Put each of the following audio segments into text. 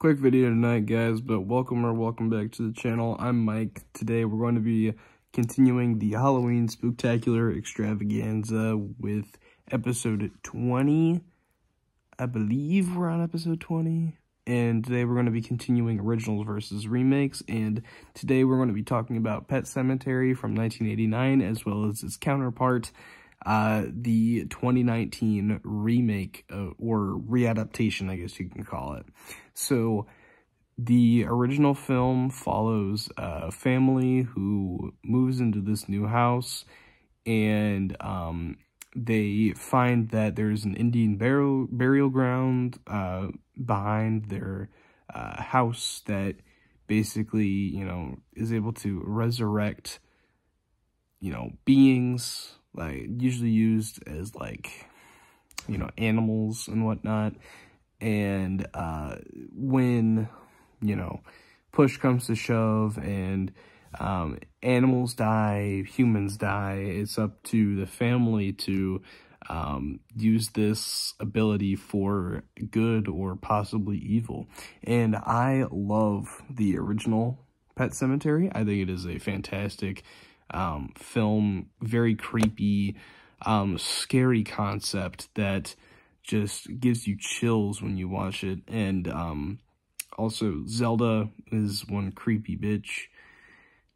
Quick video tonight, guys, but welcome or welcome back to the channel. I'm Mike. Today we're going to be continuing the Halloween Spooktacular Extravaganza with episode 20. I believe we're on episode 20. And today we're going to be continuing originals versus remakes. And today we're going to be talking about Pet Sematary from 1989 as well as its counterpart, uh, the 2019 remake uh, or readaptation, I guess you can call it. So the original film follows a family who moves into this new house and um, they find that there's an Indian burial, burial ground uh, behind their uh, house that basically, you know, is able to resurrect, you know, beings like usually used as like you know animals and whatnot and uh when you know push comes to shove and um animals die humans die it's up to the family to um use this ability for good or possibly evil and i love the original pet Sematary. i think it is a fantastic um, film, very creepy, um, scary concept that just gives you chills when you watch it. And um, also, Zelda is one creepy bitch.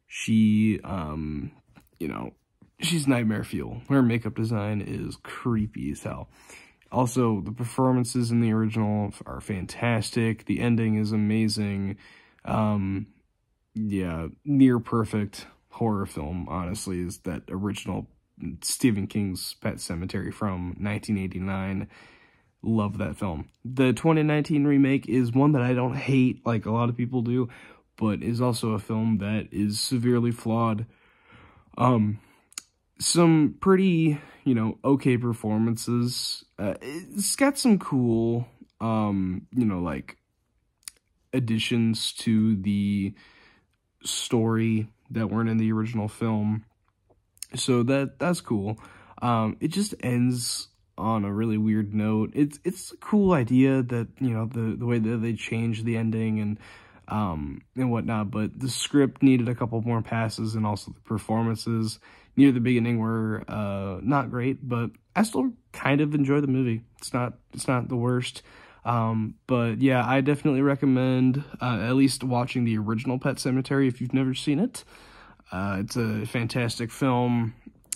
She, um, you know, she's nightmare fuel. Her makeup design is creepy as hell. Also, the performances in the original are fantastic. The ending is amazing. Um, yeah, near perfect horror film, honestly, is that original Stephen King's Pet Sematary from 1989. Love that film. The 2019 remake is one that I don't hate like a lot of people do, but is also a film that is severely flawed. Um, some pretty, you know, okay performances. Uh, it's got some cool, um, you know, like additions to the story that weren't in the original film. So that that's cool. Um, it just ends on a really weird note. It's it's a cool idea that you know the the way that they changed the ending and um and whatnot, but the script needed a couple more passes and also the performances near the beginning were uh not great, but I still kind of enjoy the movie. It's not it's not the worst. Um, but yeah, I definitely recommend uh, at least watching the original Pet Sematary if you've never seen it. Uh, it's a fantastic film.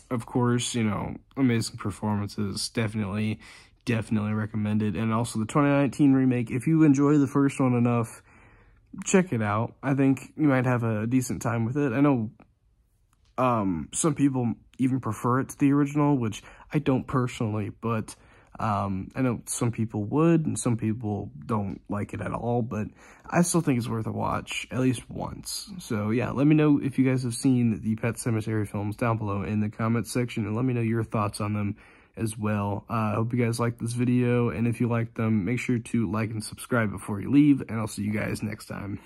Of course, you know, amazing performances. Definitely, definitely recommended. And also the 2019 remake. If you enjoy the first one enough, check it out. I think you might have a decent time with it. I know um, some people even prefer it to the original, which I don't personally, but um, I know some people would and some people don't like it at all, but I still think it's worth a watch at least once. So yeah, let me know if you guys have seen the Pet Sematary films down below in the comments section and let me know your thoughts on them as well. Uh, I uh, hope you guys liked this video, and if you liked them, make sure to like and subscribe before you leave, and I'll see you guys next time.